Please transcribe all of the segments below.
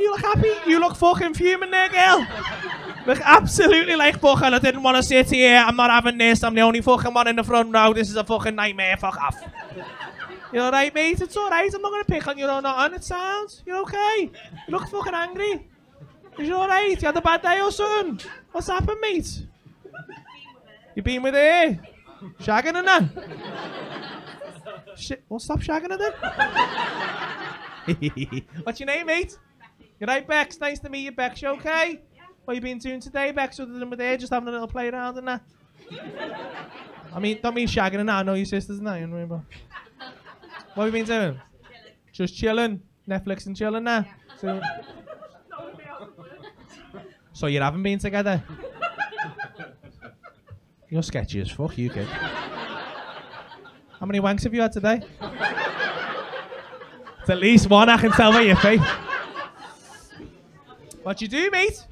you look happy? You look fucking fuming there, girl. Look absolutely like fucking, I didn't want to sit here. I'm not having this. I'm the only fucking one in the front row. This is a fucking nightmare. Fuck off. You alright, mate? It's alright. I'm not going to pick on you or nothing. It sounds. You're okay. You look fucking angry. Is you alright? You had a bad day or something? What's happened, mate? You been with her? Shagging her now? Shit, well, stop shagging her then. What's your name, mate? You right, Bex? Nice to meet you, Bex. You okay? What you been doing today, Bex, other than with her? Just having a little play around and that? I mean, don't mean shagging her now. I know your sisters and that, you remember? What have you been doing? Just chilling. Netflix and chilling now. So, so you haven't been together? You're sketchy as fuck, you kid. How many wanks have you had today? it's at least one, I can tell by your face. What you do, mate?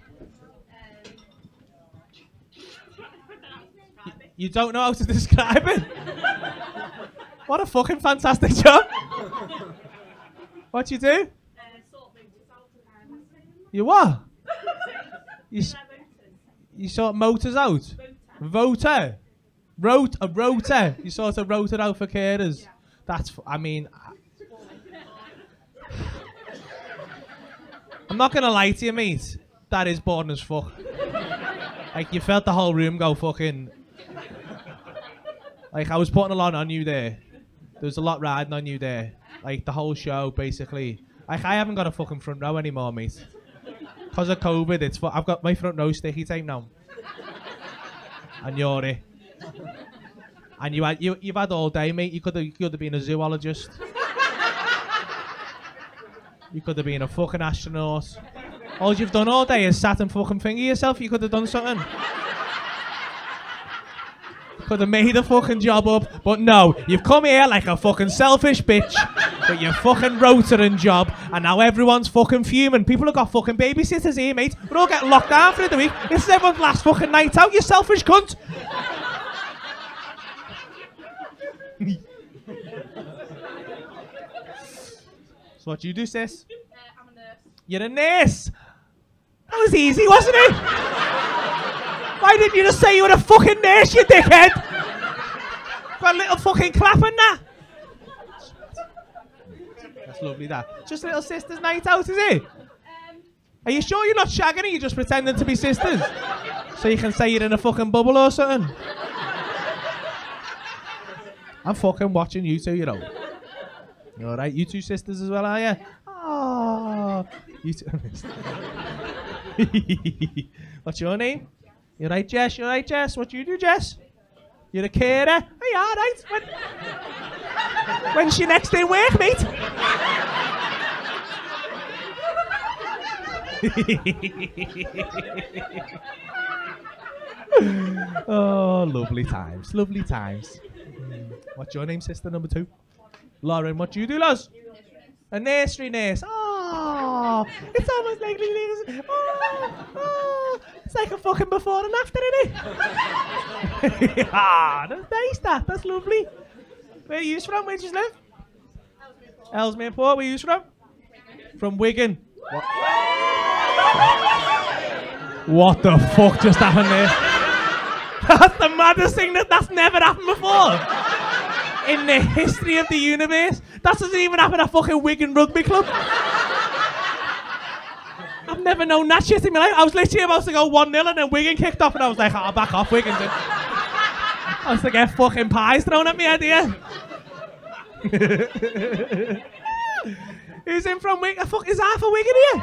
You don't know how to describe it? What a fucking fantastic job. What you do? You what? You, you sort motors out? Voter? Wrote a rota. You sort of wrote it out for carers. That's, f- I mean, not gonna lie to you, mate. That is boring as fuck. like you felt the whole room go fucking. Like I was putting a lot on you there. There was a lot riding on you there. Like the whole show, basically. Like I haven't got a fucking front row anymore, mate. Cause of COVID, it's fu- I've got my front row sticky tape now. and you're it. And you had you you've had all day, mate. You could have you could have been a zoologist. You could have been a fucking astronaut. All you've done all day is sat and fucking finger yourself. You could have done something. Could have made a fucking job up, but no, you've come here like a fucking selfish bitch with your fucking rotoring job, and now everyone's fucking fuming. People have got fucking babysitters here, mate. We're all getting locked down for the week. This is everyone's last fucking night out, you selfish cunt. what do you do, sis? Uh, I'm a nurse. You're a nurse. That was easy, wasn't it? Why didn't you just say you were a fucking nurse, you dickhead? Got a little fucking clap and that. That's lovely, that. Just little sisters' night out, is it? Um, Are you sure you're not shagging it? You're just pretending to be sisters? So you can say you're in a fucking bubble or something? I'm fucking watching you two, you know. You alright? You two sisters as well, are you? Oh, you two. What's your name? You're right, Jess? You're right, Jess? What do you do, Jess? You're a carer? Oh, yeah, right. When, when's your next day work, mate? oh, lovely times. Lovely times. Mm. What's your name, sister number two? Lauren, what do you do, Loz? A nursery nurse. Oh, it's almost like. Oh, oh, it's like a fucking before and after, isn't it? ah, that's nice. That that's lovely. Where are you from? Where do you live? Ellesmere Port. Where are you from? From Wigan. What? what the fuck just happened there? That's the maddest thing that that's never happened before in the history of the universe. That doesn't even happen at fucking Wigan Rugby Club. I've never known that shit in my life. I was literally about to go 1 0 and then Wigan kicked off, and I was like, oh, back off, Wigan. Dude. I was to get fucking pies thrown at me here. Who's in from Wigan? Fuck, is half a Wigan here?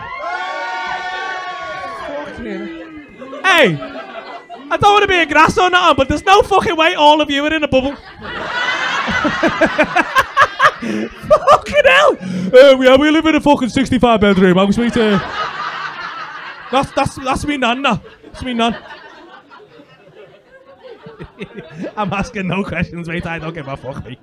Fucking- Hey! I don't want to be a grass or nothing, but there's no fucking way all of you are in a bubble. Fucking hell! Uh, yeah, we live in a fucking 65 bedroom. I'm sweet. Uh, that's that's that's me nan now. That's me nan. I'm asking no questions, mate. I don't give a fuck, mate.